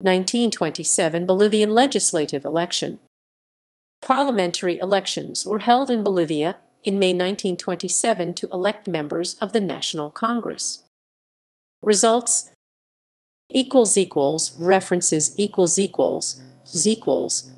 1927 Bolivian legislative election. Parliamentary elections were held in Bolivia in May 1927 to elect members of the National Congress. Results equals equals references equals equals equals